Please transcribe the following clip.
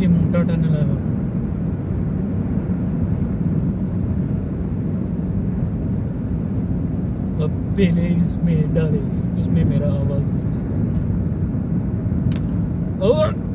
Channel है वो। अब पहले इसमें डाले इसमें मेरा आवाज़। और